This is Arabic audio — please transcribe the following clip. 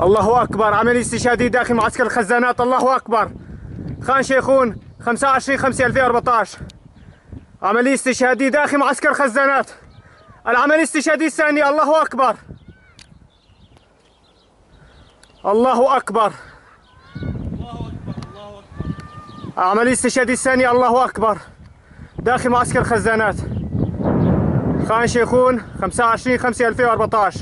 الله أكبر. عملية استشهادية داخل معسكر الخزانات. الله أكبر. خان شيخون 25 5 2014 عملية استشهادية داخل معسكر الخزانات. العملية الاستشهادية الثانية الله أكبر. الله أكبر. عملية استشهادية الثانية الله أكبر. داخل معسكر الخزانات. خان شيخون 25 5 2014